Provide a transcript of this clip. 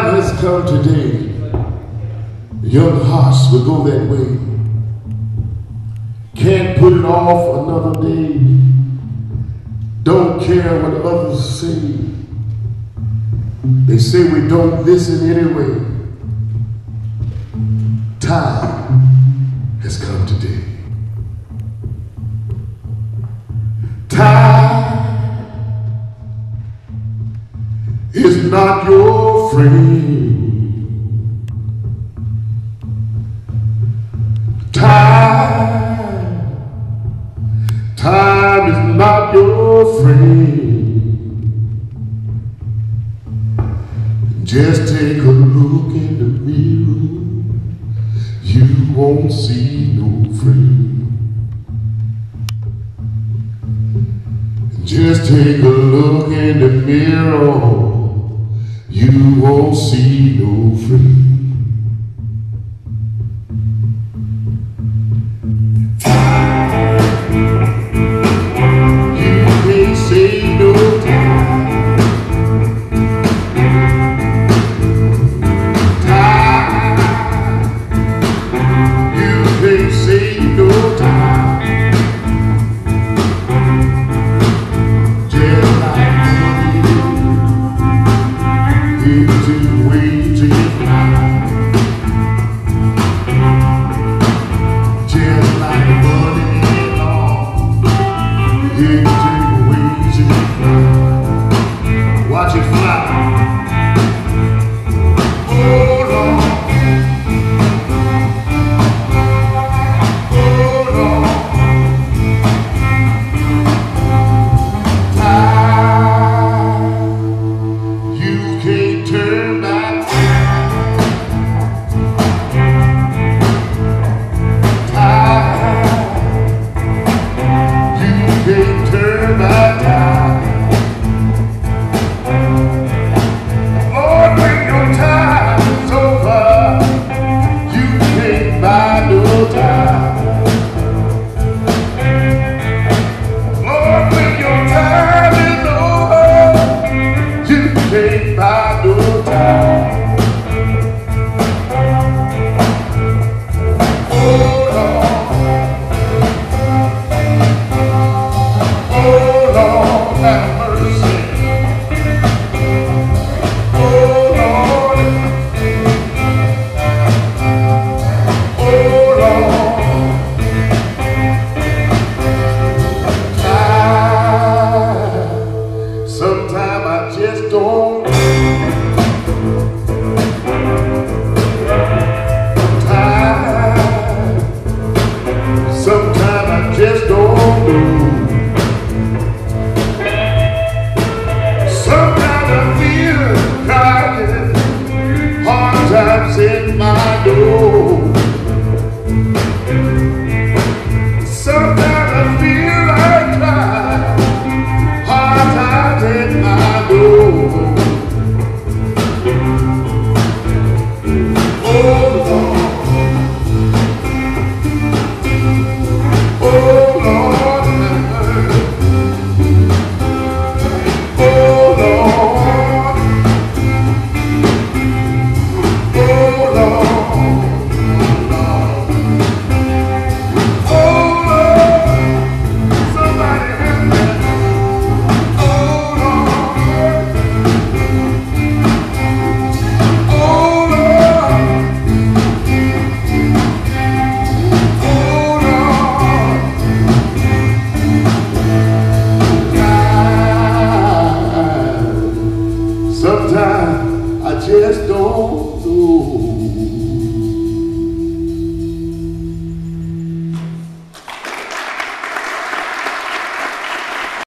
time has come today. Young hearts will go that way. Can't put it off another day. Don't care what others say. They say we don't listen anyway. Time has come today. Is not your friend. Time, time is not your friend. Just take a look in the mirror, you won't see no friend. Just take a look in the mirror, you won't see no friend. Into waiting can't buy no time.